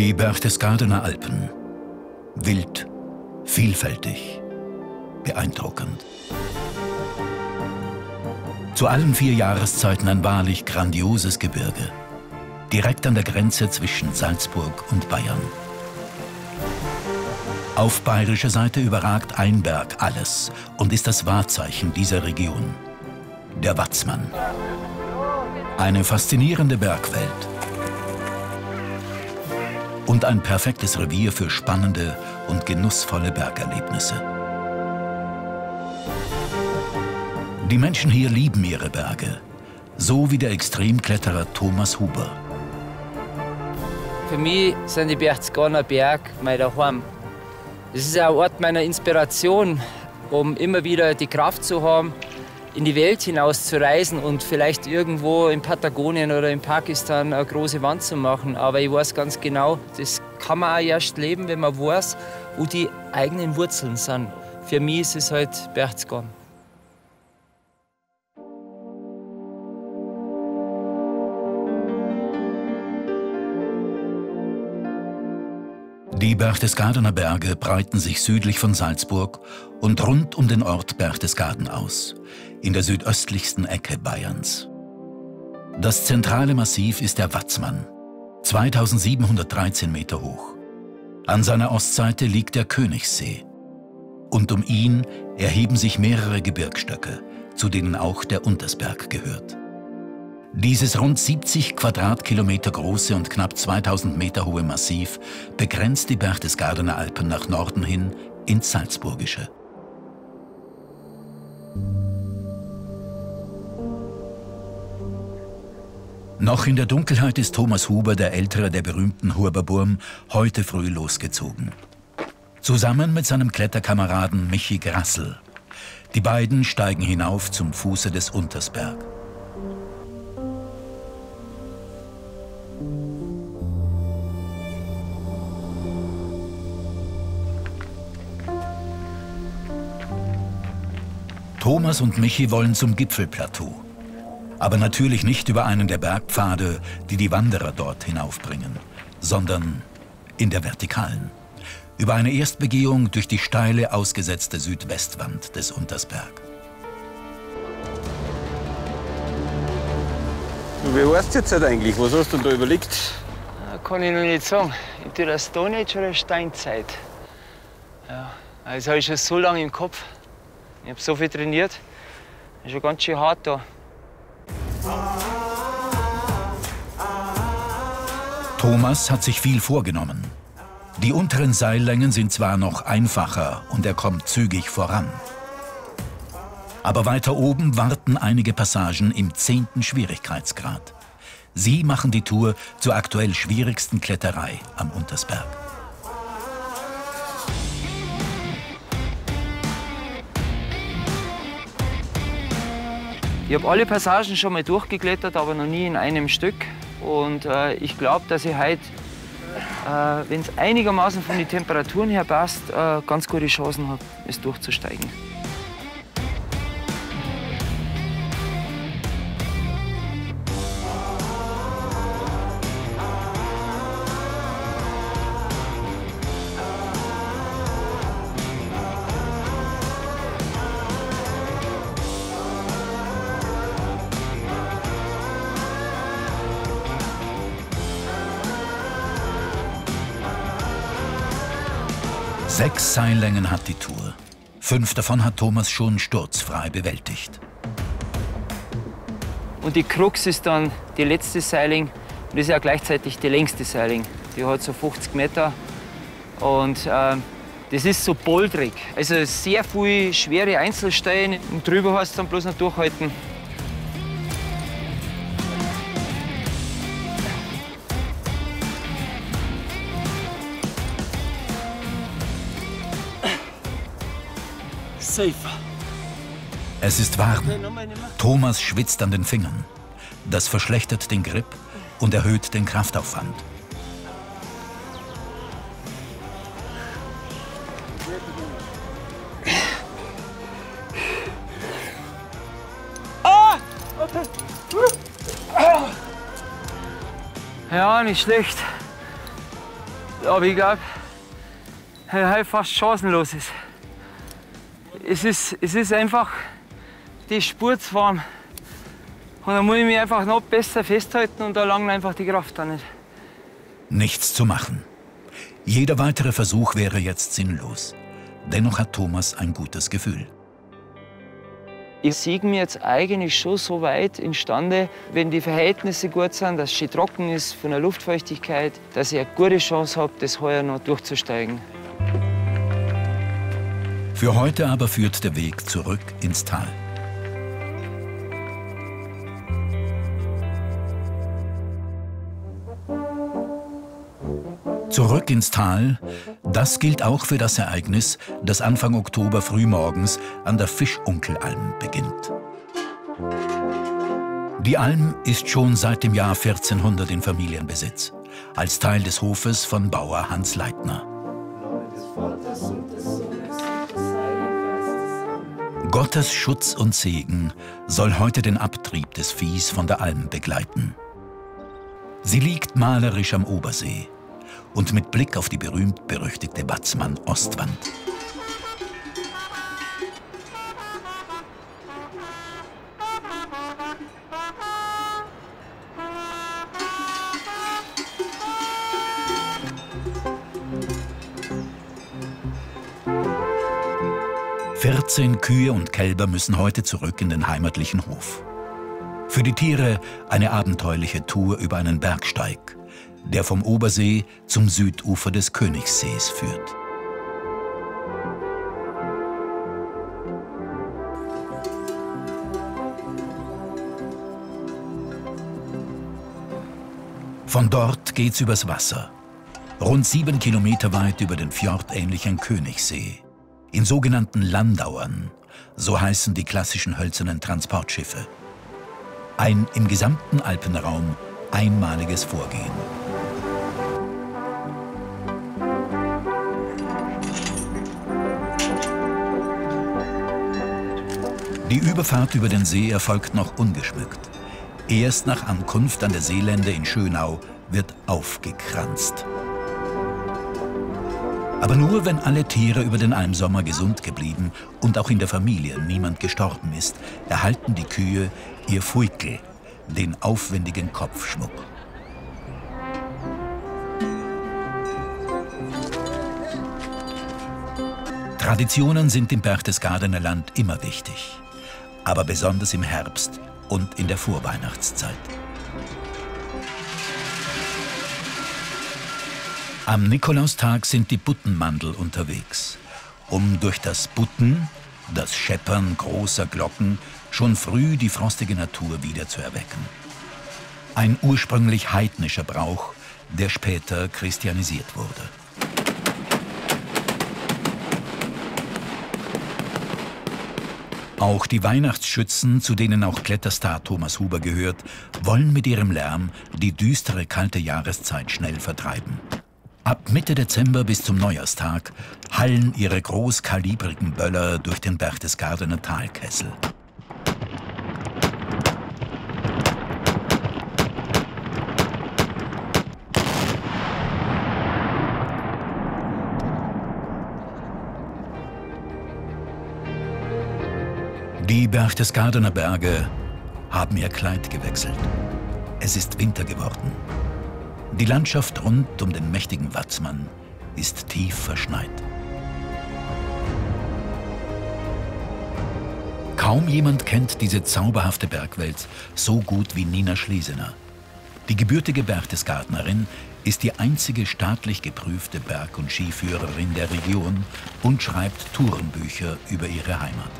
Die Berchtesgadener Alpen. Wild, vielfältig, beeindruckend. Zu allen vier Jahreszeiten ein wahrlich grandioses Gebirge. Direkt an der Grenze zwischen Salzburg und Bayern. Auf bayerischer Seite überragt ein Berg alles und ist das Wahrzeichen dieser Region. Der Watzmann. Eine faszinierende Bergwelt. Und ein perfektes Revier für spannende und genussvolle Bergerlebnisse. Die Menschen hier lieben ihre Berge, so wie der Extremkletterer Thomas Huber. Für mich sind die Berchtesgadener Berg mein Daheim. Es ist ein Ort meiner Inspiration, um immer wieder die Kraft zu haben, in die Welt hinaus zu reisen und vielleicht irgendwo in Patagonien oder in Pakistan eine große Wand zu machen. Aber ich weiß ganz genau, das kann man auch erst leben, wenn man weiß, wo die eigenen Wurzeln sind. Für mich ist es halt Berchtesgaden. Die Berchtesgadener Berge breiten sich südlich von Salzburg und rund um den Ort Berchtesgaden aus, in der südöstlichsten Ecke Bayerns. Das zentrale Massiv ist der Watzmann, 2713 Meter hoch. An seiner Ostseite liegt der Königssee. Und um ihn erheben sich mehrere Gebirgsstöcke, zu denen auch der Untersberg gehört. Dieses rund 70 Quadratkilometer große und knapp 2000 Meter hohe Massiv begrenzt die Berchtesgadener Alpen nach Norden hin ins Salzburgische. Noch in der Dunkelheit ist Thomas Huber, der ältere der berühmten Huberburm, heute früh losgezogen. Zusammen mit seinem Kletterkameraden Michi Grassel. Die beiden steigen hinauf zum Fuße des Untersberg. Thomas und Michi wollen zum Gipfelplateau. Aber natürlich nicht über einen der Bergpfade, die die Wanderer dort hinaufbringen, sondern in der Vertikalen. Über eine Erstbegehung durch die steile, ausgesetzte Südwestwand des Untersberg. Wie heißt jetzt halt eigentlich? Was hast du da überlegt? Kann ich noch nicht sagen. Entweder Stone Age oder Steinzeit. Ja, das habe ich schon so lange im Kopf. Ich habe so viel trainiert. Ist schon ganz schön hart da. Thomas hat sich viel vorgenommen. Die unteren Seillängen sind zwar noch einfacher und er kommt zügig voran. Aber weiter oben warten einige Passagen im zehnten Schwierigkeitsgrad. Sie machen die Tour zur aktuell schwierigsten Kletterei am Untersberg. Ich habe alle Passagen schon mal durchgeklettert, aber noch nie in einem Stück. Und äh, ich glaube, dass ich heute, äh, wenn es einigermaßen von den Temperaturen her passt, äh, ganz gute Chancen habe, es durchzusteigen. Sechs Seillängen hat die Tour. Fünf davon hat Thomas schon sturzfrei bewältigt. Und die Krux ist dann die letzte Seiling. Und das ist ja gleichzeitig die längste Seiling. Die hat so 50 Meter. Und äh, das ist so boldrig. Also sehr viele schwere Einzelsteine. Und drüber hast du dann bloß noch durchhalten. Safe. Es ist warm. Thomas schwitzt an den Fingern. Das verschlechtert den Grip und erhöht den Kraftaufwand. Ja, nicht schlecht. Aber ich glaube, er fast chancenlos ist. Es ist, es ist einfach die Spur zu warm. Und dann muss ich mich einfach noch besser festhalten und da langt einfach die Kraft da nicht. Nichts zu machen. Jeder weitere Versuch wäre jetzt sinnlos. Dennoch hat Thomas ein gutes Gefühl. Ich sehe mir jetzt eigentlich schon so weit imstande, wenn die Verhältnisse gut sind, dass es schön trocken ist von der Luftfeuchtigkeit, dass ich eine gute Chance habe, das heuer noch durchzusteigen. Für heute aber führt der Weg zurück ins Tal. Zurück ins Tal, das gilt auch für das Ereignis, das Anfang Oktober frühmorgens an der Fischunkelalm beginnt. Die Alm ist schon seit dem Jahr 1400 in Familienbesitz, als Teil des Hofes von Bauer Hans Leitner. Gottes Schutz und Segen soll heute den Abtrieb des Viehs von der Alm begleiten. Sie liegt malerisch am Obersee und mit Blick auf die berühmt-berüchtigte Batzmann-Ostwand. 14 Kühe und Kälber müssen heute zurück in den heimatlichen Hof. Für die Tiere eine abenteuerliche Tour über einen Bergsteig, der vom Obersee zum Südufer des Königssees führt. Von dort geht's übers Wasser. Rund sieben Kilometer weit über den fjordähnlichen Königssee. In sogenannten Landauern, so heißen die klassischen hölzernen Transportschiffe. Ein im gesamten Alpenraum einmaliges Vorgehen. Die Überfahrt über den See erfolgt noch ungeschmückt. Erst nach Ankunft an der Seelände in Schönau wird aufgekranzt. Aber nur wenn alle Tiere über den Almsommer gesund geblieben und auch in der Familie niemand gestorben ist, erhalten die Kühe ihr Fuikel, den aufwendigen Kopfschmuck. Traditionen sind im Berchtesgadener Land immer wichtig aber besonders im Herbst und in der Vorweihnachtszeit. Am Nikolaustag sind die Buttenmandel unterwegs, um durch das Butten, das Scheppern großer Glocken, schon früh die frostige Natur wieder zu erwecken. Ein ursprünglich heidnischer Brauch, der später christianisiert wurde. Auch die Weihnachtsschützen, zu denen auch Kletterstar Thomas Huber gehört, wollen mit ihrem Lärm die düstere kalte Jahreszeit schnell vertreiben. Ab Mitte Dezember bis zum Neujahrstag hallen ihre großkalibrigen Böller durch den Berchtesgadener Talkessel. Die Berchtesgadener Berge haben ihr Kleid gewechselt. Es ist Winter geworden. Die Landschaft rund um den mächtigen Watzmann ist tief verschneit. Kaum jemand kennt diese zauberhafte Bergwelt so gut wie Nina Schlesener. Die gebürtige Berchtesgadenerin ist die einzige staatlich geprüfte Berg- und Skiführerin der Region und schreibt Tourenbücher über ihre Heimat.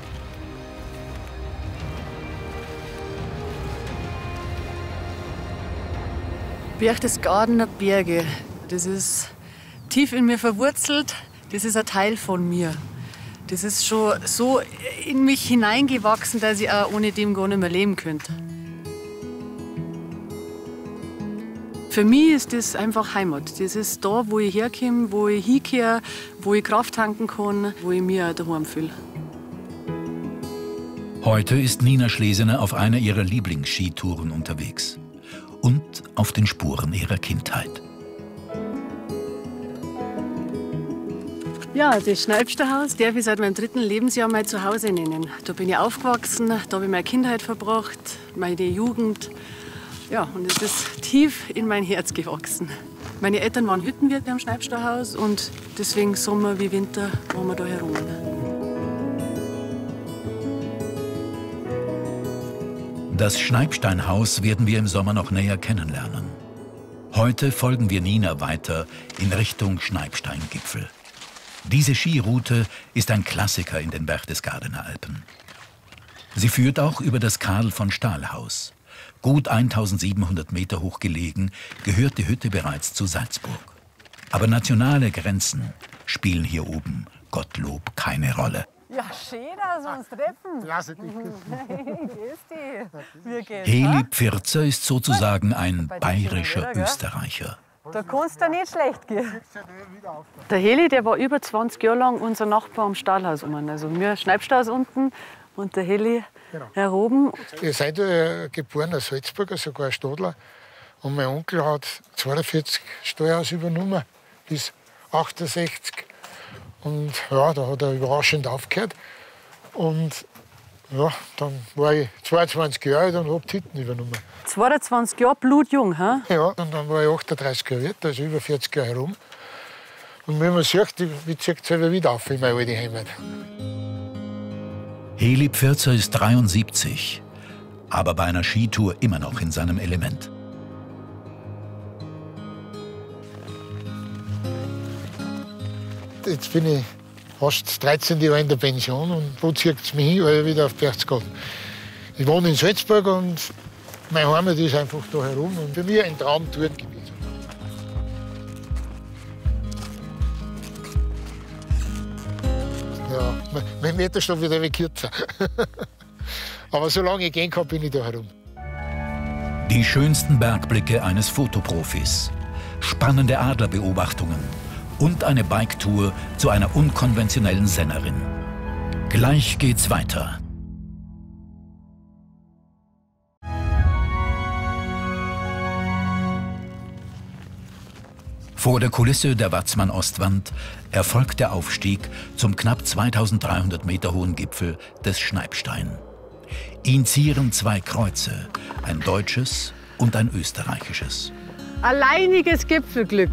Berchtesgadener Berge, das ist tief in mir verwurzelt, das ist ein Teil von mir. Das ist schon so in mich hineingewachsen, dass ich auch ohne dem gar nicht mehr leben könnte. Für mich ist das einfach Heimat. Das ist da, wo ich herkomme, wo ich hinkehre, wo ich Kraft tanken kann, wo ich mich auch daheim fühle. Heute ist Nina Schlesener auf einer ihrer Lieblingsskitouren unterwegs und auf den Spuren ihrer Kindheit. Ja, das Schneibsterhaus darf ich seit meinem dritten Lebensjahr mein Zuhause nennen. Da bin ich aufgewachsen, da habe ich meine Kindheit verbracht, meine Jugend. Ja, und es ist tief in mein Herz gewachsen. Meine Eltern waren Hüttenwirte am Schneibsterhaus und deswegen Sommer wie Winter waren wir da herum. Das Schneibsteinhaus werden wir im Sommer noch näher kennenlernen. Heute folgen wir Nina weiter in Richtung Schneibsteingipfel. Diese Skiroute ist ein Klassiker in den Berchtesgadener Alpen. Sie führt auch über das Karl von Stahlhaus. Gut 1700 Meter hoch gelegen, gehört die Hütte bereits zu Salzburg. Aber nationale Grenzen spielen hier oben, Gottlob, keine Rolle. Ja, schön, dass wir uns treffen. Lass dich Wie geht's? Heli Pfirzer ist sozusagen ein bayerischer Österreicher. Da kannst du nicht schlecht gehen. Der Heli, der war über 20 Jahre lang unser Nachbar am Stahlhaus. Oben. Also wir Schneibstaus unten und der Heli hier oben. Ihr seid ja geboren als Salzburger, sogar ein Stadler. Und mein Onkel hat 42 Steuerhaus übernommen, bis 68. Und ja, da hat er überraschend aufgehört. Und ja, dann war ich 22 Jahre alt und habe die Hütten übernommen. 22 Jahre, blutjung. He? Ja, und dann war ich 38 Jahre alt, also über 40 Jahre herum. Und wenn man sieht, wie zieht es wieder auf in meine alte Heimat. Heli Pfirzer ist 73, aber bei einer Skitour immer noch in seinem Element. Jetzt bin ich fast 13 Jahre in der Pension und wo zieht es mich hin? Alle wieder auf Berchtesgaden. Ich wohne in Salzburg und mein Heimat ist einfach da herum und für mich ein Traumtourengebiet. Ja, mein- Meterstab wird ein kürzer. Aber solange ich gehen kann, bin ich da herum. Die schönsten Bergblicke eines Fotoprofis, spannende Adlerbeobachtungen und eine Biketour zu einer unkonventionellen Sennerin. Gleich geht's weiter. Vor der Kulisse der Watzmann-Ostwand erfolgt der Aufstieg zum knapp 2300 Meter hohen Gipfel des Schneibstein. Ihn zieren zwei Kreuze, ein deutsches und ein österreichisches. Alleiniges Gipfelglück.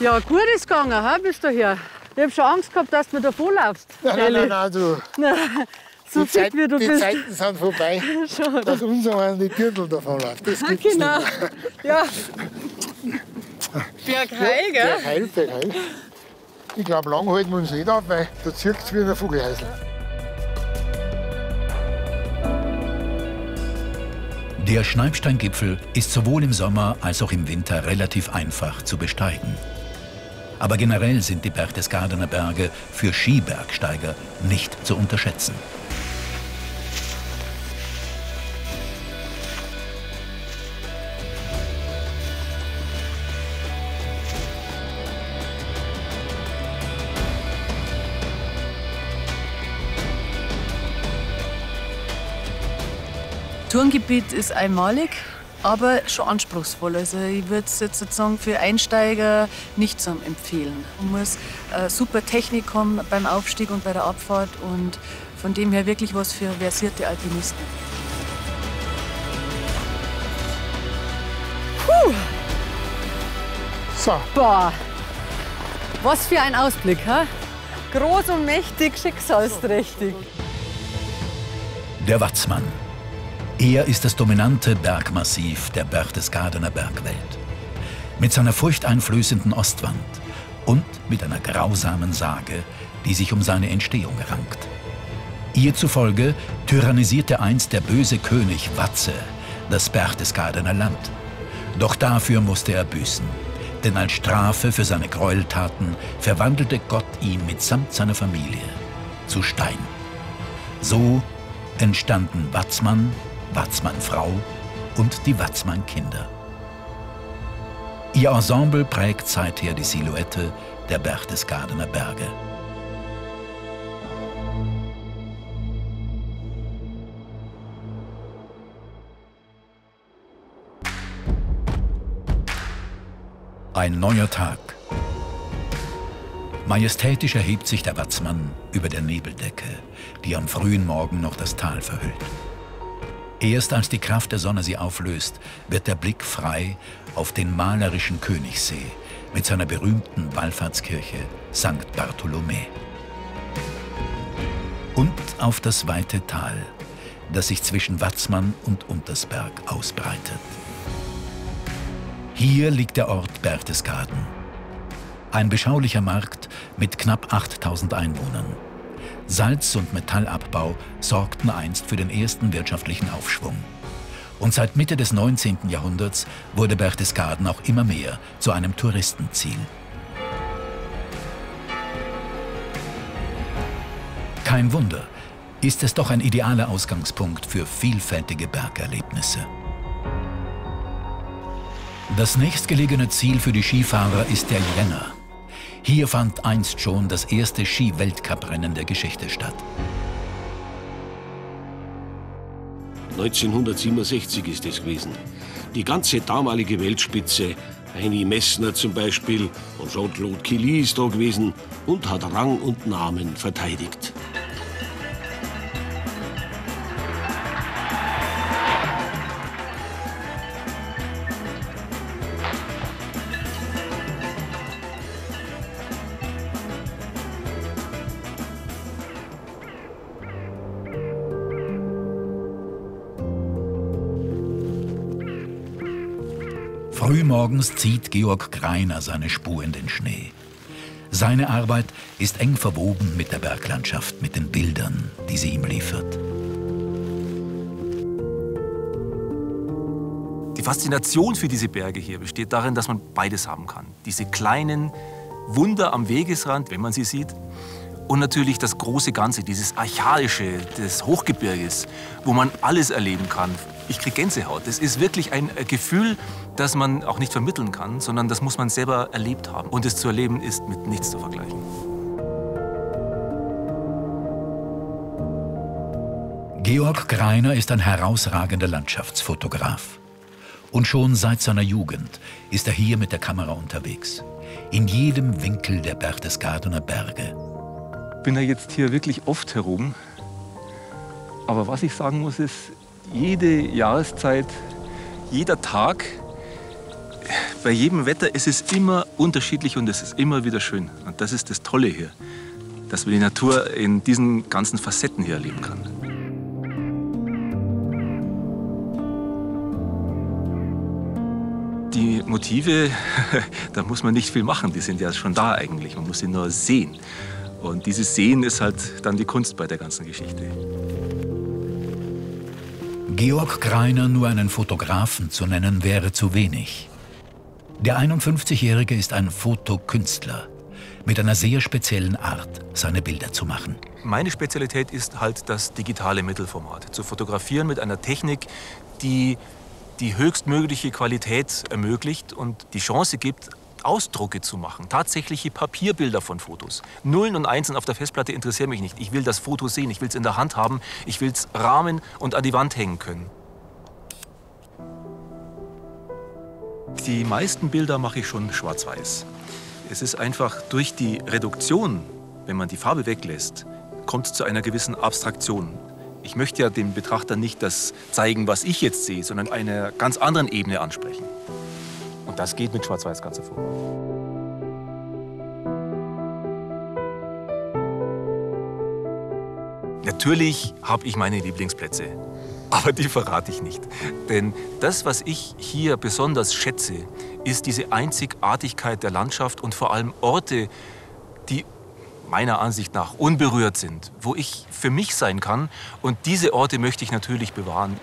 Ja, gut ist gegangen, he? bist du hier. Ich habe schon Angst gehabt, dass du mir davonlaufst. Nein, nein, nein, nein, du. So die, fit Zeit, wie du die bist. Zeiten sind vorbei, dass unser einer die Gürtel davon läuft. Das gibt's Genau. nicht. Ja. Bergheil, gell? Bergheil, Bergheil. Ich glaube, lang halten wir uns nicht auf, weil da zieht es wie ein Vogelhäusl. Der Schneibsteingipfel ist sowohl im Sommer als auch im Winter relativ einfach zu besteigen. Aber generell sind die Berchtesgadener Berge für Skibergsteiger nicht zu unterschätzen. Tourengebiet ist einmalig, aber schon anspruchsvoll. Also ich würde es jetzt sozusagen für Einsteiger nicht so empfehlen. Man muss äh, super Technik haben beim Aufstieg und bei der Abfahrt und von dem her wirklich was für versierte Alpinisten. So, Boah, was für ein Ausblick, ha? Groß und mächtig, schicksalsträchtig. Der Watzmann. Er ist das dominante Bergmassiv der Berchtesgadener Bergwelt. Mit seiner furchteinflößenden Ostwand und mit einer grausamen Sage, die sich um seine Entstehung rankt. Ihr zufolge tyrannisierte einst der böse König Watze das Berchtesgadener Land. Doch dafür musste er büßen. Denn als Strafe für seine Gräueltaten verwandelte Gott ihn mitsamt seiner Familie zu Stein. So entstanden Watzmann, Watzmann-Frau und die Watzmann-Kinder. Ihr Ensemble prägt seither die Silhouette der Berchtesgadener Berge. Ein neuer Tag. Majestätisch erhebt sich der Watzmann über der Nebeldecke, die am frühen Morgen noch das Tal verhüllt. Erst als die Kraft der Sonne sie auflöst, wird der Blick frei auf den malerischen Königssee mit seiner berühmten Wallfahrtskirche St. Bartholomä. Und auf das weite Tal, das sich zwischen Watzmann und Untersberg ausbreitet. Hier liegt der Ort Berchtesgaden. Ein beschaulicher Markt mit knapp 8000 Einwohnern. Salz- und Metallabbau sorgten einst für den ersten wirtschaftlichen Aufschwung. Und seit Mitte des 19. Jahrhunderts wurde Berchtesgaden auch immer mehr zu einem Touristenziel. Kein Wunder, ist es doch ein idealer Ausgangspunkt für vielfältige Bergerlebnisse. Das nächstgelegene Ziel für die Skifahrer ist der Jänner. Hier fand einst schon das erste Ski-Weltcuprennen der Geschichte statt. 1967 ist es gewesen. Die ganze damalige Weltspitze, Heini Messner zum Beispiel und Jean-Claude Killy ist da gewesen und hat Rang und Namen verteidigt. Frühmorgens zieht Georg Greiner seine Spur in den Schnee. Seine Arbeit ist eng verwoben mit der Berglandschaft, mit den Bildern, die sie ihm liefert. Die Faszination für diese Berge hier besteht darin, dass man beides haben kann. Diese kleinen Wunder am Wegesrand, wenn man sie sieht, und natürlich das große Ganze, dieses Archaische des Hochgebirges, wo man alles erleben kann. Ich kriege Gänsehaut. Das ist wirklich ein Gefühl, das man auch nicht vermitteln kann, sondern das muss man selber erlebt haben. Und es zu erleben ist mit nichts zu vergleichen. Georg Greiner ist ein herausragender Landschaftsfotograf. Und schon seit seiner Jugend ist er hier mit der Kamera unterwegs. In jedem Winkel der Berchtesgadener Berge bin ja jetzt hier wirklich oft herum. Aber was ich sagen muss, ist, jede Jahreszeit, jeder Tag, bei jedem Wetter, es ist immer unterschiedlich und es ist immer wieder schön. Und das ist das Tolle hier, dass man die Natur in diesen ganzen Facetten hier erleben kann. Die Motive, da muss man nicht viel machen, die sind ja schon da eigentlich. Man muss sie nur sehen. Und dieses Sehen ist halt dann die Kunst bei der ganzen Geschichte. Georg Greiner nur einen Fotografen zu nennen, wäre zu wenig. Der 51-Jährige ist ein Fotokünstler mit einer sehr speziellen Art, seine Bilder zu machen. Meine Spezialität ist halt das digitale Mittelformat. Zu fotografieren mit einer Technik, die die höchstmögliche Qualität ermöglicht und die Chance gibt, Ausdrucke zu machen, tatsächliche Papierbilder von Fotos. Nullen und Einsen auf der Festplatte interessieren mich nicht. Ich will das Foto sehen, ich will es in der Hand haben, ich will es rahmen und an die Wand hängen können. Die meisten Bilder mache ich schon schwarz-weiß. Es ist einfach durch die Reduktion, wenn man die Farbe weglässt, kommt es zu einer gewissen Abstraktion. Ich möchte ja dem Betrachter nicht das zeigen, was ich jetzt sehe, sondern einer ganz anderen Ebene ansprechen. Das geht mit Schwarz-Weiß ganz hervor. Natürlich habe ich meine Lieblingsplätze, aber die verrate ich nicht. Denn das, was ich hier besonders schätze, ist diese Einzigartigkeit der Landschaft und vor allem Orte, die meiner Ansicht nach unberührt sind, wo ich für mich sein kann. Und diese Orte möchte ich natürlich bewahren.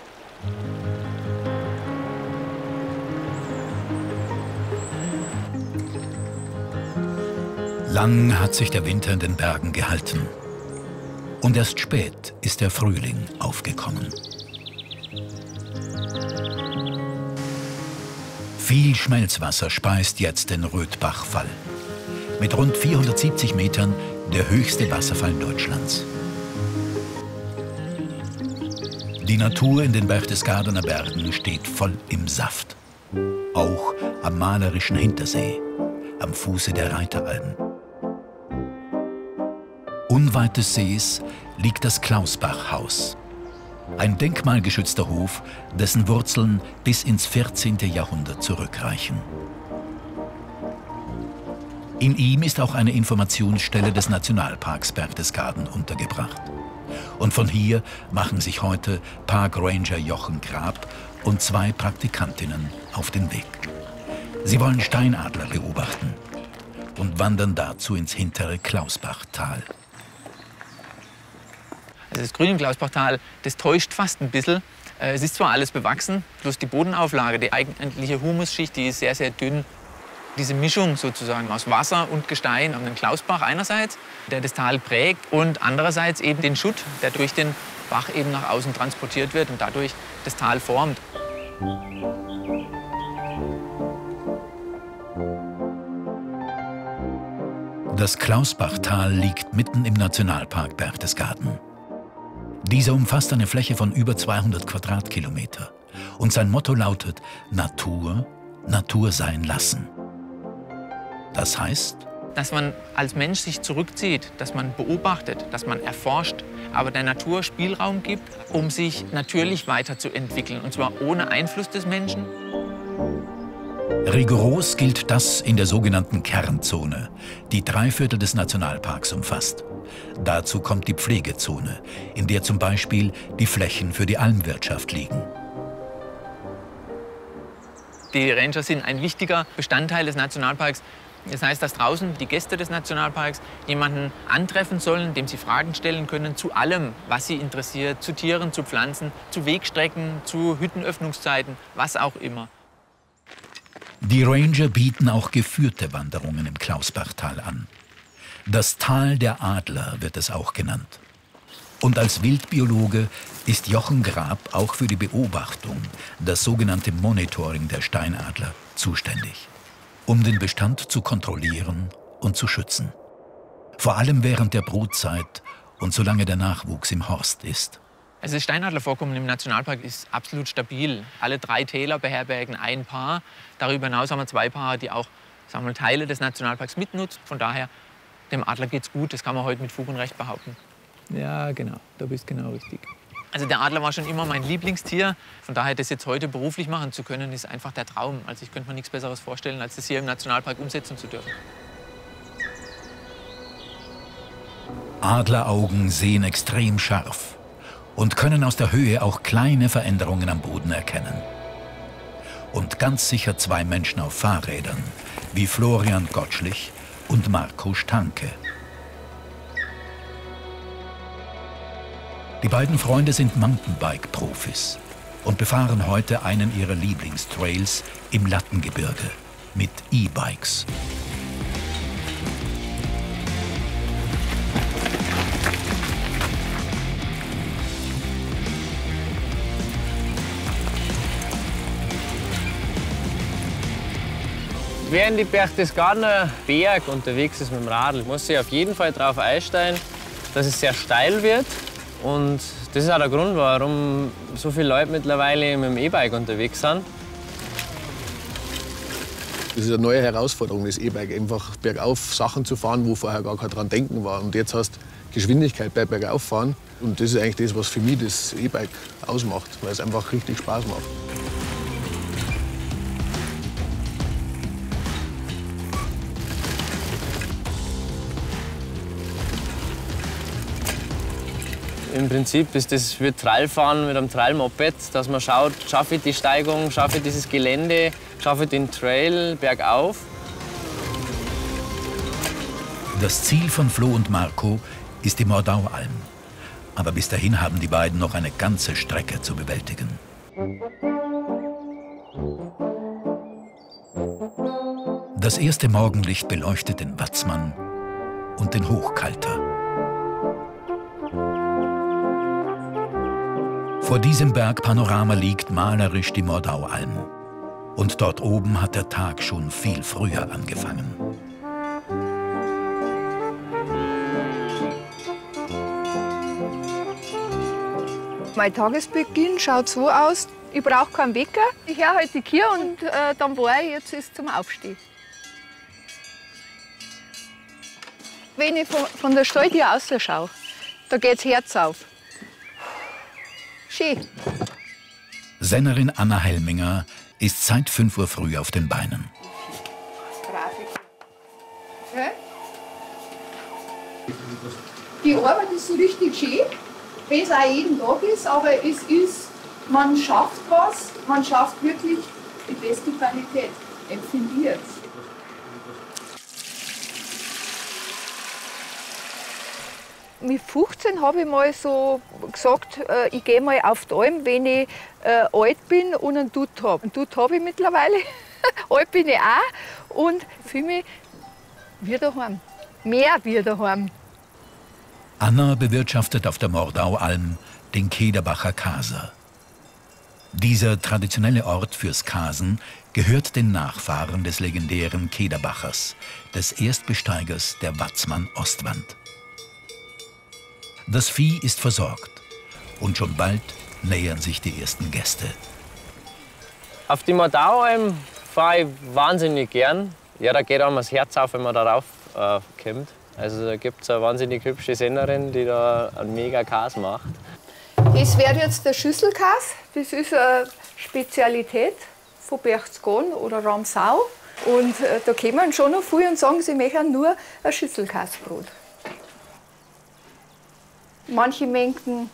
Lang hat sich der Winter in den Bergen gehalten. Und erst spät ist der Frühling aufgekommen. Viel Schmelzwasser speist jetzt den Rötbachfall. Mit rund 470 Metern der höchste Wasserfall Deutschlands. Die Natur in den Berchtesgadener Bergen steht voll im Saft. Auch am malerischen Hintersee, am Fuße der Reiteralben. Unweit des Sees liegt das Klausbachhaus. Ein denkmalgeschützter Hof, dessen Wurzeln bis ins 14. Jahrhundert zurückreichen. In ihm ist auch eine Informationsstelle des Nationalparks Berchtesgaden untergebracht. Und von hier machen sich heute Park Ranger Jochen Grab und zwei Praktikantinnen auf den Weg. Sie wollen Steinadler beobachten und wandern dazu ins hintere Klausbachtal. Das grüne Klausbachtal, das täuscht fast ein bisschen. Äh, es ist zwar alles bewachsen, bloß die Bodenauflage, die eigentliche Humusschicht, die ist sehr, sehr dünn. Diese Mischung sozusagen aus Wasser und Gestein an den Klausbach einerseits, der das Tal prägt, und andererseits eben den Schutt, der durch den Bach eben nach außen transportiert wird und dadurch das Tal formt. Das Klausbachtal liegt mitten im Nationalpark Berchtesgaden. Dieser umfasst eine Fläche von über 200 Quadratkilometer und sein Motto lautet Natur, Natur sein lassen. Das heißt, dass man als Mensch sich zurückzieht, dass man beobachtet, dass man erforscht, aber der Natur Spielraum gibt, um sich natürlich weiterzuentwickeln, und zwar ohne Einfluss des Menschen. Rigoros gilt das in der sogenannten Kernzone, die drei Viertel des Nationalparks umfasst. Dazu kommt die Pflegezone, in der zum Beispiel die Flächen für die Almwirtschaft liegen. Die Ranger sind ein wichtiger Bestandteil des Nationalparks. Das heißt, dass draußen die Gäste des Nationalparks jemanden antreffen sollen, dem sie Fragen stellen können zu allem, was sie interessiert, zu Tieren, zu Pflanzen, zu Wegstrecken, zu Hüttenöffnungszeiten, was auch immer. Die Ranger bieten auch geführte Wanderungen im Klausbachtal an. Das Tal der Adler wird es auch genannt. Und als Wildbiologe ist Jochen Grab auch für die Beobachtung, das sogenannte Monitoring der Steinadler, zuständig, um den Bestand zu kontrollieren und zu schützen. Vor allem während der Brutzeit und solange der Nachwuchs im Horst ist. Also das Steinadlervorkommen im Nationalpark ist absolut stabil. Alle drei Täler beherbergen ein Paar. Darüber hinaus haben wir zwei Paare, die auch sagen wir, Teile des Nationalparks mitnutzen. Von daher dem Adler geht's gut, das kann man heute mit Fug und Recht behaupten. Ja, genau, da bist du genau richtig. Also der Adler war schon immer mein Lieblingstier. Von daher, das jetzt heute beruflich machen zu können, ist einfach der Traum. Also ich könnte mir nichts Besseres vorstellen, als das hier im Nationalpark umsetzen zu dürfen. Adleraugen sehen extrem scharf und können aus der Höhe auch kleine Veränderungen am Boden erkennen. Und ganz sicher zwei Menschen auf Fahrrädern, wie Florian Gottschlich und Marco Stanke. Die beiden Freunde sind Mountainbike-Profis und befahren heute einen ihrer Lieblingstrails im Lattengebirge mit E-Bikes. Wer in die Berchtesgadener Berg unterwegs ist mit dem Radl, muss sich auf jeden Fall darauf einstellen, dass es sehr steil wird. Und das ist auch der Grund, warum so viele Leute mittlerweile mit dem E-Bike unterwegs sind. Das ist eine neue Herausforderung, das E-Bike. Einfach bergauf Sachen zu fahren, wo vorher gar kein dran denken war. Und jetzt hast du Geschwindigkeit bei Bergauffahren. Und das ist eigentlich das, was für mich das E-Bike ausmacht, weil es einfach richtig Spaß macht. Im Prinzip ist das wie Trailfahren mit einem Trailmoped, dass man schaut, schaffe ich die Steigung, schaffe ich dieses Gelände, schaffe ich den Trail bergauf. Das Ziel von Flo und Marco ist die Mordaualm. Aber bis dahin haben die beiden noch eine ganze Strecke zu bewältigen. Das erste Morgenlicht beleuchtet den Watzmann und den Hochkalter. Vor diesem Bergpanorama liegt malerisch die Mordaualm. Und dort oben hat der Tag schon viel früher angefangen. Mein Tagesbeginn schaut so aus, ich brauche keinen Wecker. Ich höre halt die Kühe und äh, dann war ich, jetzt ist zum Aufstehen. wenn ich von, von der Stalltür aus schaue, da geht's Herz auf. Schön. Sennerin Anna Helminger ist seit 5 Uhr früh auf den Beinen. Die Arbeit ist so richtig schön, wenn es auch jeden Tag ist, aber es ist, man schafft was, man schafft wirklich die beste Qualität. Empfinde ich jetzt. Mit 15 habe ich mal so gesagt, äh, ich gehe mal auf die Alm, wenn ich äh, alt bin und einen Dutt habe. Einen Dutt habe ich mittlerweile, alt bin ich auch und fühle mich wie daheim. Mehr wie daheim. Anna bewirtschaftet auf der Mordaualm den Kederbacher Kaser. Dieser traditionelle Ort fürs Kasen gehört den Nachfahren des legendären Kederbachers, des Erstbesteigers der Watzmann Ostwand. Das Vieh ist versorgt und schon bald nähern sich die ersten Gäste. Auf die Mordaualm fahre ich wahnsinnig gern. Ja, da geht einem das Herz auf, wenn man darauf äh, kommt. Also da gibt es eine wahnsinnig hübsche Sennerin, die da einen mega Kas macht. Das wäre jetzt der Schüsselkas. Das ist eine Spezialität von Berchtesgaden oder Ramsau. Und äh, da kommen schon noch viele und sagen, sie möchten nur ein Schüsselkasbrot. Manche mengen,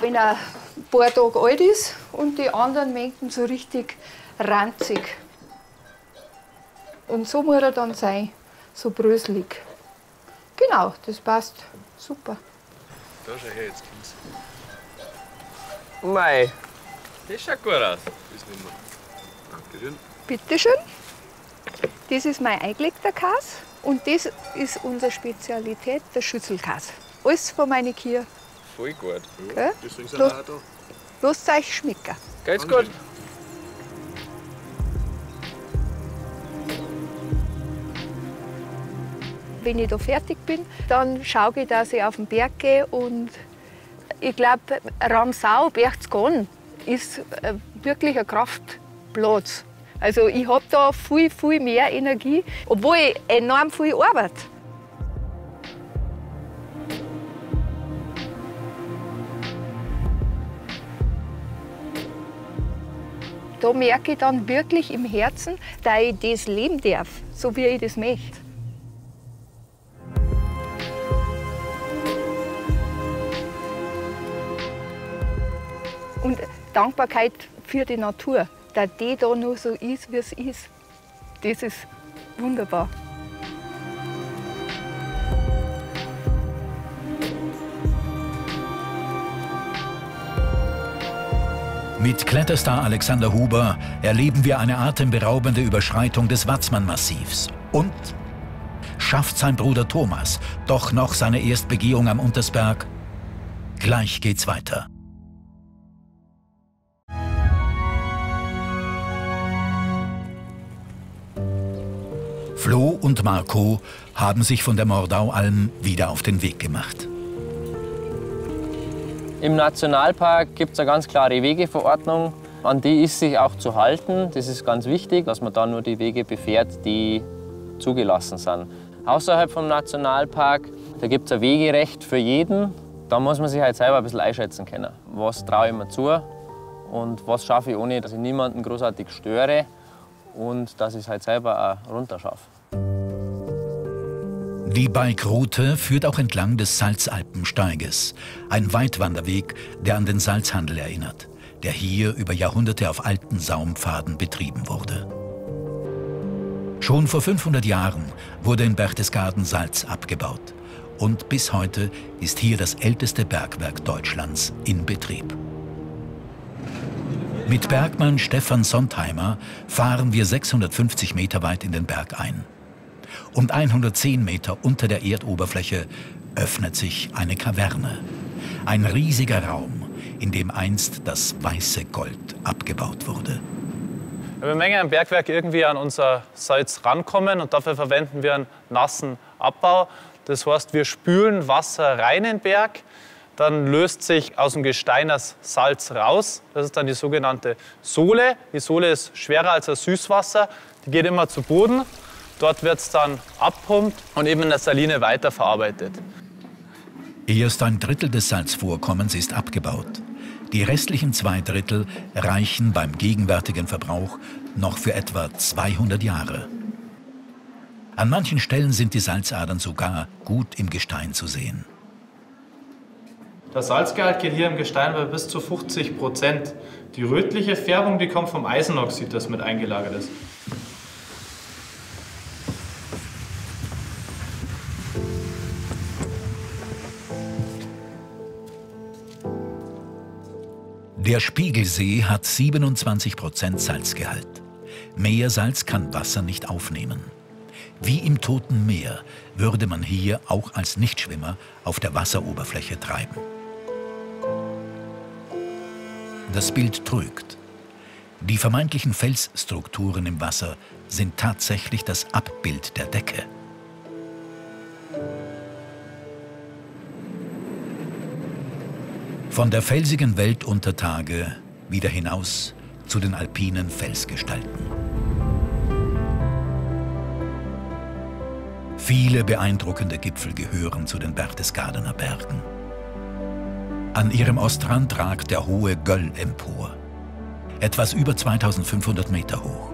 wenn er ein paar Tage alt ist, und die anderen mengen so richtig ranzig. Und so muss er dann sein, so bröselig. Genau, das passt super. Da schau her, jetzt kommt's. Mei. Das schaut gut aus. Das nehmen wir. Dankeschön. Bitteschön. Das ist mein eingelegter Käse und das ist unsere Spezialität, der Schüsselkäse. Alles von meinen Kühen. Voll gut. Gell? Deswegen sind wir auch da. Lasst es euch schmecken. Geht's gut? Wenn ich da fertig bin, dann schaue ich, dass ich auf den Berg gehe und ich glaube, Ramsau, Berchtesgaden ist äh, wirklich ein Kraftplatz. Also ich habe da viel, viel mehr Energie, obwohl ich enorm viel arbeite. Da merke ich dann wirklich im Herzen, dass ich das leben darf, so wie ich das möchte. Und Dankbarkeit für die Natur, dass die da nur so ist, wie es ist. Das ist wunderbar. Mit Kletterstar Alexander Huber erleben wir eine atemberaubende Überschreitung des Watzmann-Massivs. Und schafft sein Bruder Thomas doch noch seine Erstbegehung am Untersberg? Gleich geht's weiter. Flo und Marco haben sich von der Mordaualm wieder auf den Weg gemacht. Im Nationalpark gibt es eine ganz klare Wegeverordnung. An die ist sich auch zu halten. Das ist ganz wichtig, dass man da nur die Wege befährt, die zugelassen sind. Außerhalb vom Nationalpark da gibt es ein Wegerecht für jeden. Da muss man sich halt selber ein bisschen einschätzen können. Was traue ich mir zu und was schaffe ich, ohne dass ich niemanden großartig störe und dass ich es halt selber auch runterschaffe. Die Bike-Route führt auch entlang des Salzalpensteiges, ein Weitwanderweg, der an den Salzhandel erinnert, der hier über Jahrhunderte auf alten Saumpfaden betrieben wurde. Schon vor 500 Jahren wurde in Berchtesgaden Salz abgebaut und bis heute ist hier das älteste Bergwerk Deutschlands in Betrieb. Mit Bergmann Stefan Sontheimer fahren wir 650 Meter weit in den Berg ein. Und 110 Meter unter der Erdoberfläche öffnet sich eine Kaverne. Ein riesiger Raum, in dem einst das weiße Gold abgebaut wurde. Wir möchten am Bergwerk irgendwie an unser Salz rankommen und dafür verwenden wir einen nassen Abbau. Das heißt, wir spülen Wasser rein in den Berg, dann löst sich aus dem Gestein das Salz raus. Das ist dann die sogenannte Sohle. Die Sohle ist schwerer als das Süßwasser, die geht immer zu Boden. Dort wird es dann abpumpt und eben in der Saline weiterverarbeitet. Erst ein Drittel des Salzvorkommens ist abgebaut. Die restlichen zwei Drittel reichen beim gegenwärtigen Verbrauch noch für etwa 200 Jahre. An manchen Stellen sind die Salzadern sogar gut im Gestein zu sehen. Der Salzgehalt geht hier im Gestein bei bis zu 50 Prozent. Die rötliche Färbung, die kommt vom Eisenoxid, das mit eingelagert ist. Der Spiegelsee hat 27 Prozent Salzgehalt. Mehr Salz kann Wasser nicht aufnehmen. Wie im Toten Meer würde man hier auch als Nichtschwimmer auf der Wasseroberfläche treiben. Das Bild trügt. Die vermeintlichen Felsstrukturen im Wasser sind tatsächlich das Abbild der Decke. Von der felsigen Welt unter Tage wieder hinaus zu den alpinen Felsgestalten. Viele beeindruckende Gipfel gehören zu den Berchtesgadener Bergen. An ihrem Ostrand ragt der hohe Göll empor, etwas über 2500 Meter hoch.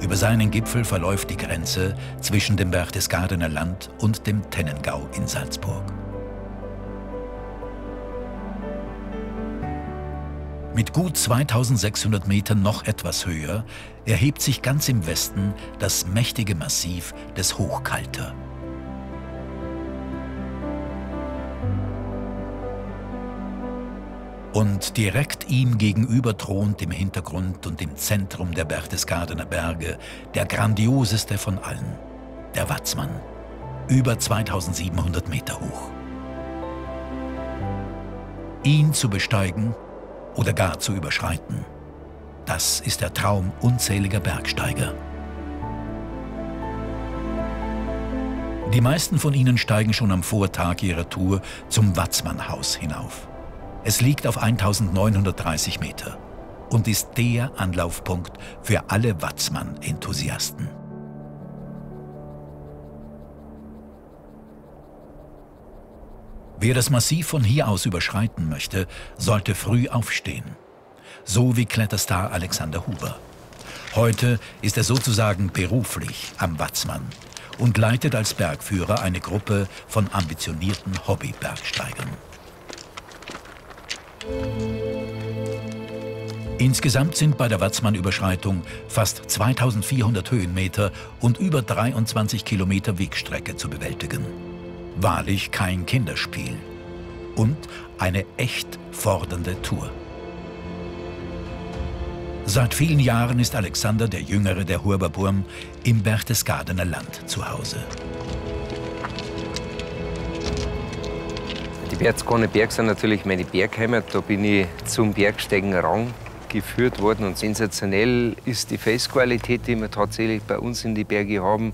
Über seinen Gipfel verläuft die Grenze zwischen dem Berchtesgadener Land und dem Tennengau in Salzburg. Mit gut 2600 Metern noch etwas höher erhebt sich ganz im Westen das mächtige Massiv des Hochkalter. Und direkt ihm gegenüber thront im Hintergrund und im Zentrum der Berchtesgadener Berge der grandioseste von allen, der Watzmann, über 2700 Meter hoch. Ihn zu besteigen oder gar zu überschreiten, das ist der Traum unzähliger Bergsteiger. Die meisten von ihnen steigen schon am Vortag ihrer Tour zum Watzmannhaus hinauf. Es liegt auf 1930 Meter und ist der Anlaufpunkt für alle Watzmann-Enthusiasten. Wer das Massiv von hier aus überschreiten möchte, sollte früh aufstehen. So wie Kletterstar Alexander Huber. Heute ist er sozusagen beruflich am Watzmann und leitet als Bergführer eine Gruppe von ambitionierten Hobbybergsteigern. Insgesamt sind bei der Watzmann-Überschreitung fast 2400 Höhenmeter und über 23 Kilometer Wegstrecke zu bewältigen. Wahrlich kein Kinderspiel. Und eine echt fordernde Tour. Seit vielen Jahren ist Alexander der Jüngere der Hurberburm im Berchtesgadener Land zu Hause. Die Berchtesgadener Berg sind natürlich meine Bergheimat. Da bin ich zum Bergsteigen rangeführt worden. Und sensationell ist die Felsqualität, die wir tatsächlich bei uns in die Berge haben.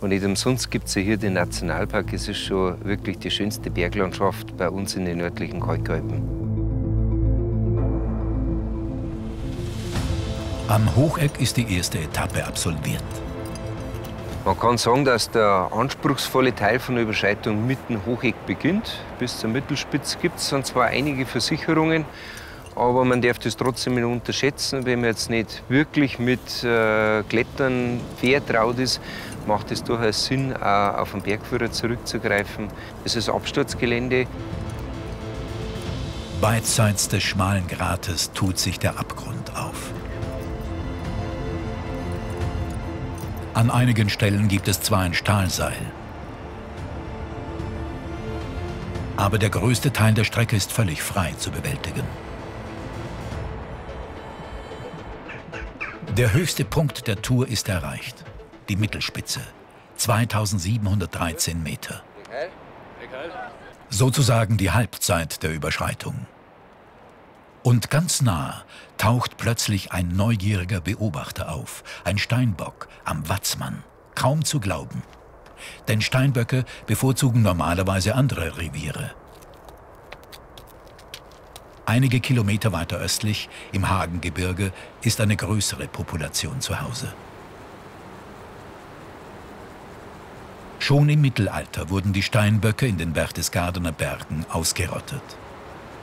Und nicht umsonst gibt es ja hier den Nationalpark. Es ist schon wirklich die schönste Berglandschaft bei uns in den nördlichen Kalkalpen. Am Hocheck ist die erste Etappe absolviert. Man kann sagen, dass der anspruchsvolle Teil von der Überschreitung mitten Hocheck beginnt. Bis zur Mittelspitze gibt es dann zwar einige Versicherungen, aber man darf das trotzdem nicht unterschätzen. Wenn man jetzt nicht wirklich mit äh, Klettern vertraut ist, macht es durchaus Sinn, auf den Bergführer zurückzugreifen. Es ist Absturzgelände. Beidseits des schmalen Grates tut sich der Abgrund auf. An einigen Stellen gibt es zwar ein Stahlseil, aber der größte Teil der Strecke ist völlig frei zu bewältigen. Der höchste Punkt der Tour ist erreicht die Mittelspitze, 2713 Meter. Sozusagen die Halbzeit der Überschreitung. Und ganz nah taucht plötzlich ein neugieriger Beobachter auf, ein Steinbock am Watzmann. Kaum zu glauben. Denn Steinböcke bevorzugen normalerweise andere Reviere. Einige Kilometer weiter östlich, im Hagengebirge, ist eine größere Population zu Hause. Schon im Mittelalter wurden die Steinböcke in den Berchtesgadener Bergen ausgerottet.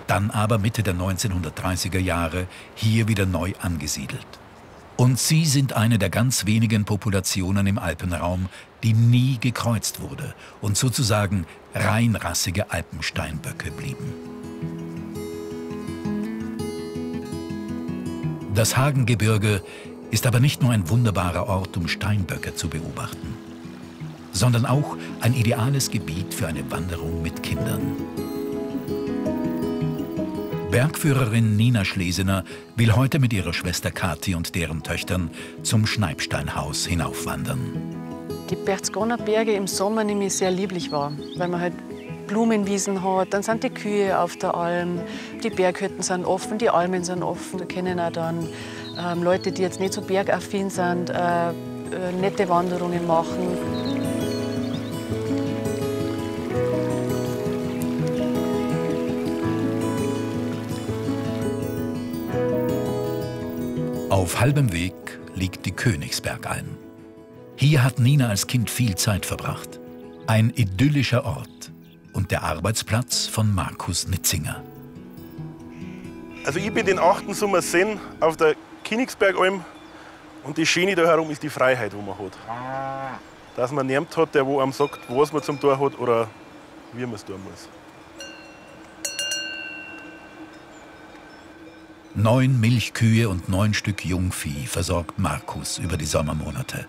Dann aber Mitte der 1930er Jahre hier wieder neu angesiedelt. Und sie sind eine der ganz wenigen Populationen im Alpenraum, die nie gekreuzt wurde und sozusagen reinrassige Alpensteinböcke blieben. Das Hagengebirge ist aber nicht nur ein wunderbarer Ort, um Steinböcke zu beobachten, sondern auch ein ideales Gebiet für eine Wanderung mit Kindern. Bergführerin Nina Schlesener will heute mit ihrer Schwester Kathi und deren Töchtern zum Schneibsteinhaus hinaufwandern. Die Berchtesgadener Berge im Sommer nämlich sehr lieblich war, weil man halt Blumenwiesen hat, dann sind die Kühe auf der Alm, die Berghütten sind offen, die Almen sind offen. Da können auch dann ähm, Leute, die jetzt nicht so bergaffin sind, äh, äh, nette Wanderungen machen. Auf halbem Weg liegt die Königsbergalm. Hier hat Nina als Kind viel Zeit verbracht. Ein idyllischer Ort und der Arbeitsplatz von Markus Nitzinger. Also ich bin den 8. Sommer Senn auf der Königsbergalm und das Schöne da herum ist die Freiheit, die man hat. Dass man niemand hat, der wo einem sagt, was man zum Tor hat oder wie man es tun muss. Neun Milchkühe und neun Stück Jungvieh versorgt Markus über die Sommermonate.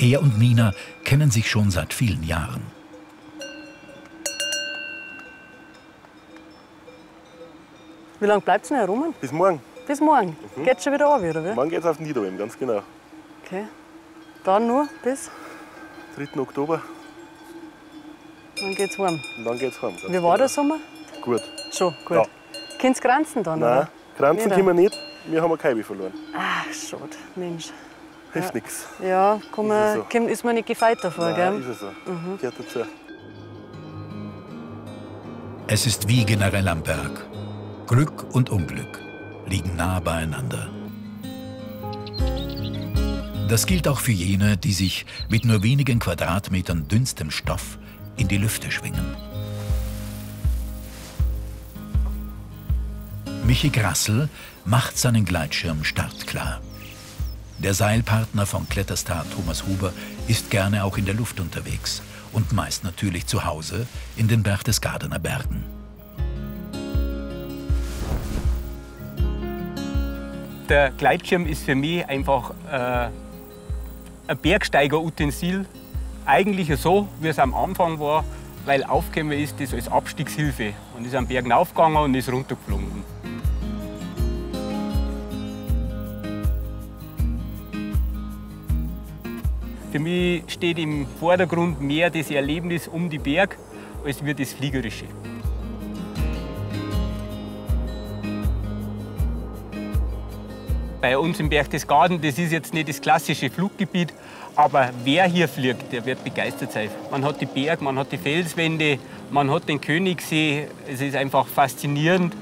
Er und Nina kennen sich schon seit vielen Jahren. Wie lange bleibt es noch herum? Bis morgen. Bis morgen. Mhm. Geht schon wieder an, oder wie? Morgen geht es auf Niederalm, ganz genau. Okay. Dann nur bis? 3. Oktober. Dann geht's heim. Und dann geht's heim. Wie war genau. der Sommer? Gut. Schon, gut. Ja. Könnt's grenzen dann, Nein, oder? Wieder? können wir nicht. Wir haben eine Kaibe verloren. Ach, schade, Mensch. Hilft ja. nichts. Ja, kann man, Ist es so. kann, ist man nicht gefeit davor, Nein, gell? ist es so. Mhm. Gehört dazu. Es ist wie generell am Berg. Glück und Unglück liegen nah beieinander. Das gilt auch für jene, die sich mit nur wenigen Quadratmetern dünnstem Stoff in die Lüfte schwingen. Michi Grassel macht seinen Gleitschirm startklar. Der Seilpartner von Kletterstar Thomas Huber ist gerne auch in der Luft unterwegs und meist natürlich zu Hause in den Berchtesgadener Bergen. Der Gleitschirm ist für mich einfach äh, ein Bergsteiger-Utensil. Eigentlich so, wie es am Anfang war, weil aufgekommen ist das als Abstiegshilfe. Und ist am Berg aufgegangen und ist runtergeflogen. Für mich steht im Vordergrund mehr das Erlebnis um die Berg als wir das Fliegerische. Bei uns im Berchtesgaden, das ist jetzt nicht das klassische Fluggebiet, aber wer hier fliegt, der wird begeistert sein. Man hat die Berg, man hat die Felswände, man hat den Königssee. Es ist einfach faszinierend.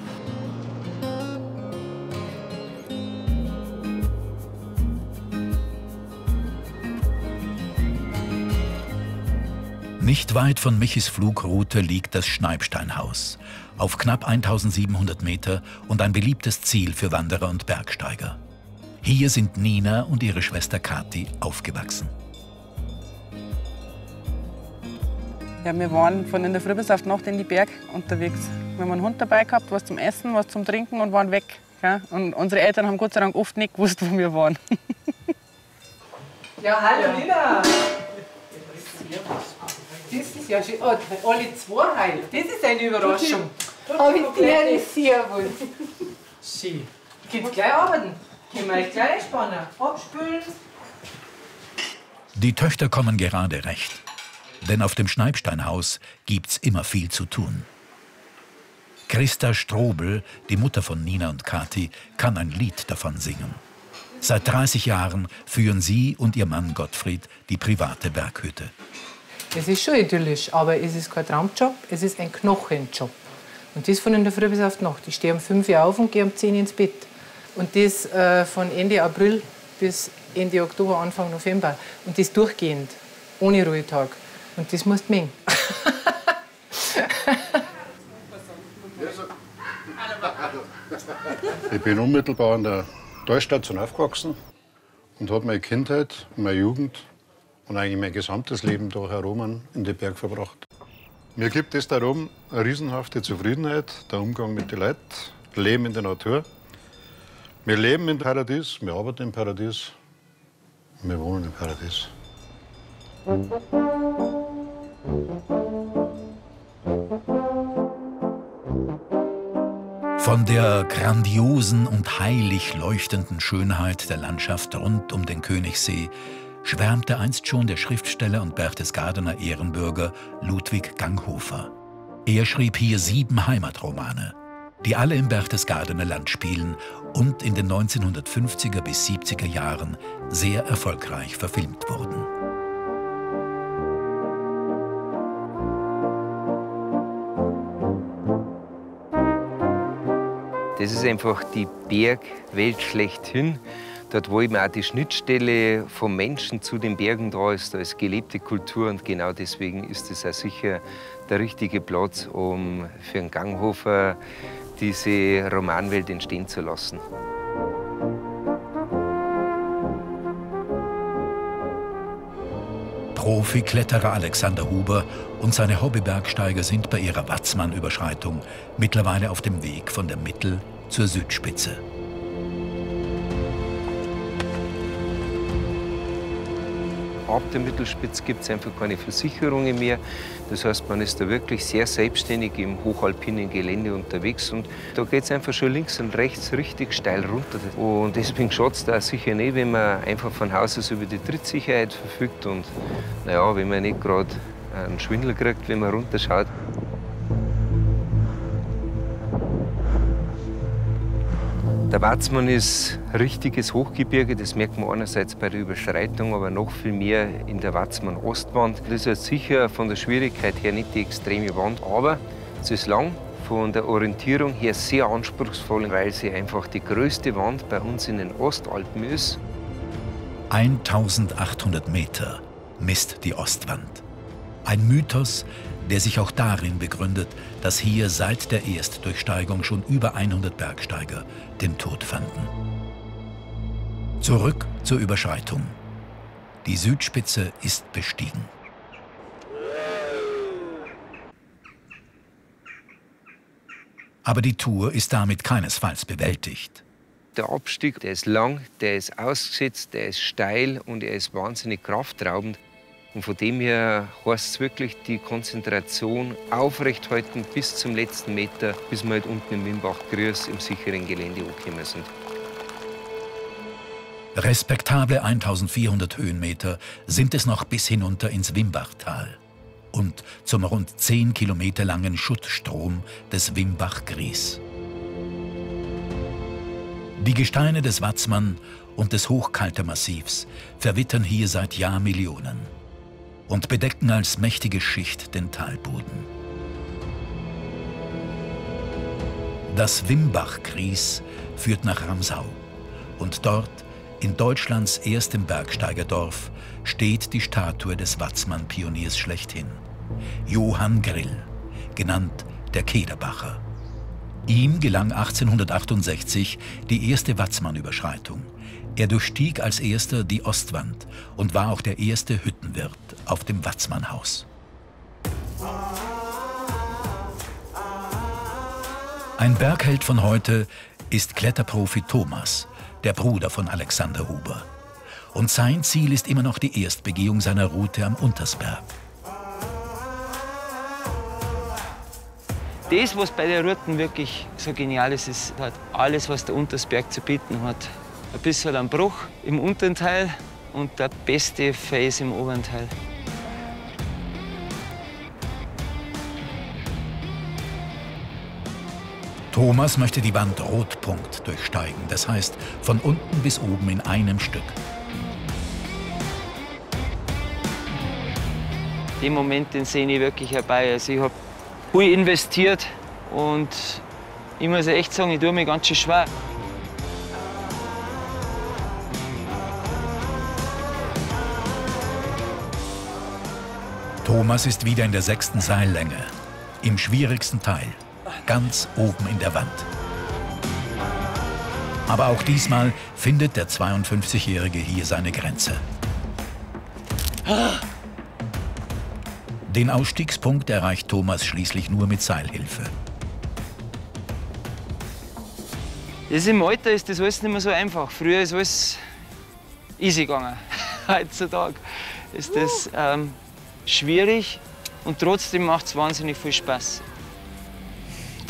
Nicht weit von Michis Flugroute liegt das Schneibsteinhaus, auf knapp 1700 Meter und ein beliebtes Ziel für Wanderer und Bergsteiger. Hier sind Nina und ihre Schwester Kathi aufgewachsen. Ja, wir waren von in der Früh bis auf die Nacht in die Berg unterwegs. Wir haben einen Hund dabei gehabt, was zum Essen, was zum Trinken und waren weg. Gell? Und unsere Eltern haben Gott sei Dank oft nicht gewusst, wo wir waren. Ja, hallo Nina. Das ist ja schön. Oh, alle zwei heil. Das ist eine Überraschung. Dir Servus. Schön. Könnt gleich arbeiten. Können wir gleich einspannen. Abspülen. Die Töchter kommen gerade recht. Denn auf dem Schneibsteinhaus gibt's immer viel zu tun. Christa Strobel, die Mutter von Nina und Kathi, kann ein Lied davon singen. Seit 30 Jahren führen sie und ihr Mann Gottfried die private Berghütte. Es ist schon idyllisch, aber es ist kein Traumjob, es ist ein Knochenjob. Und das von in der Früh bis auf die Nacht. Ich stehe um 5 Uhr auf und gehe um 10 Uhr ins Bett. Und das äh, von Ende April bis Ende Oktober, Anfang November. Und das durchgehend, ohne Ruhetag. Und das musst du mengen. Ich bin unmittelbar an der Talstation aufgewachsen und habe meine Kindheit, meine Jugend und eigentlich mein gesamtes Leben da herum in den Berg verbracht. Mir gibt es darum eine riesenhafte Zufriedenheit, der Umgang mit den Leuten, Leben in der Natur. Wir leben im Paradies, wir arbeiten im Paradies, wir wohnen im Paradies. Von der grandiosen und heilig leuchtenden Schönheit der Landschaft rund um den Königssee schwärmte einst schon der Schriftsteller und Berchtesgadener Ehrenbürger Ludwig Ganghofer. Er schrieb hier sieben Heimatromane, die alle im Berchtesgadener Land spielen und in den 1950er bis 70er Jahren sehr erfolgreich verfilmt wurden. Das ist einfach die Bergwelt schlechthin. Dort, wo eben auch die Schnittstelle vom Menschen zu den Bergen da ist, da ist gelebte Kultur und genau deswegen ist es auch sicher der richtige Platz, um für einen Ganghofer diese Romanwelt entstehen zu lassen. Profikletterer Alexander Huber und seine Hobbybergsteiger sind bei ihrer Watzmann-Überschreitung mittlerweile auf dem Weg von der Mittel- zur Südspitze. Ab der Mittelspitze gibt es einfach keine Versicherungen mehr. Das heißt, man ist da wirklich sehr selbstständig im hochalpinen Gelände unterwegs. Und da geht es einfach schon links und rechts richtig steil runter. Und deswegen schaut es da sicher nicht, wenn man einfach von Haus aus über die Trittsicherheit verfügt. Und naja, wenn man nicht gerade einen Schwindel kriegt, wenn man runterschaut. Der Watzmann ist richtiges Hochgebirge, das merkt man einerseits bei der Überschreitung, aber noch viel mehr in der Watzmann-Ostwand. Das ist sicher von der Schwierigkeit her nicht die extreme Wand, aber es ist lang, von der Orientierung her sehr anspruchsvoll, weil sie einfach die größte Wand bei uns in den Ostalpen ist. 1800 Meter misst die Ostwand. Ein Mythos, der sich auch darin begründet, dass hier seit der Erstdurchsteigung schon über 100 Bergsteiger den Tod fanden. Zurück zur Überschreitung. Die Südspitze ist bestiegen. Aber die Tour ist damit keinesfalls bewältigt. Der Abstieg, der ist lang, der ist ausgesetzt, der ist steil und er ist wahnsinnig kraftraubend. Und von dem her heißt es wirklich, die Konzentration aufrecht bis zum letzten Meter, bis wir halt unten im Wimbach-Grüß im sicheren Gelände angekommen sind. Respektable 1400 Höhenmeter sind es noch bis hinunter ins Wimbachtal und zum rund 10 Kilometer langen Schuttstrom des Wimbach-Gries. Die Gesteine des Watzmann und des Hochkaltermassivs verwittern hier seit Jahrmillionen und bedecken als mächtige Schicht den Talboden. Das Wimbach-Gries führt nach Ramsau und dort, in Deutschlands erstem Bergsteigerdorf, steht die Statue des Watzmann-Pioniers schlechthin, Johann Grill, genannt der Kederbacher. Ihm gelang 1868 die erste Watzmann-Überschreitung. Er durchstieg als erster die Ostwand und war auch der erste Hüttenwirt auf dem Watzmannhaus. Ein Bergheld von heute ist Kletterprofi Thomas, der Bruder von Alexander Huber. Und sein Ziel ist immer noch die Erstbegehung seiner Route am Untersberg. Das, was bei der Routen wirklich so genial ist, ist halt alles, was der Untersberg zu bieten hat. Ein bisschen ein Bruch im unteren Teil und der beste Face im oberen Teil. Thomas möchte die Wand Rotpunkt durchsteigen, das heißt von unten bis oben in einem Stück. Den Moment, den sehe ich wirklich herbei. Also ich habe viel investiert und ich muss echt sagen, ich tue mir ganz schön schwer. Thomas ist wieder in der sechsten Seillänge, im schwierigsten Teil, ganz oben in der Wand. Aber auch diesmal findet der 52-Jährige hier seine Grenze. Den Ausstiegspunkt erreicht Thomas schließlich nur mit Seilhilfe. Das Im Alter ist das alles nicht mehr so einfach. Früher ist alles easy gegangen. Heutzutage ist das ähm, schwierig und trotzdem macht es wahnsinnig viel Spaß.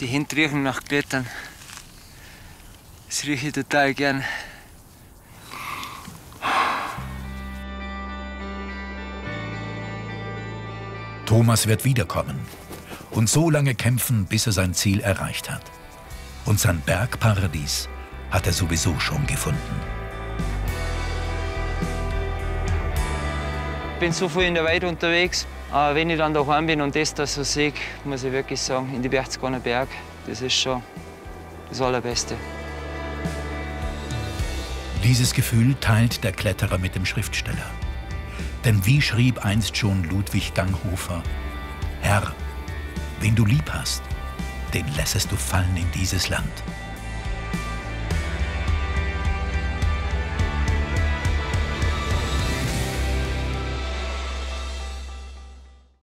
Die Hände riechen nach Klettern. Das rieche ich total gern. Thomas wird wiederkommen und so lange kämpfen, bis er sein Ziel erreicht hat. Und sein Bergparadies hat er sowieso schon gefunden. Ich bin so viel in der Welt unterwegs. Aber wenn ich dann daheim bin und das da so sehe, muss ich wirklich sagen, in die Berchtesgadener Berg, das ist schon das Allerbeste. Dieses Gefühl teilt der Kletterer mit dem Schriftsteller. Denn wie schrieb einst schon Ludwig Ganghofer, Herr, wen du lieb hast, den lässest du fallen in dieses Land.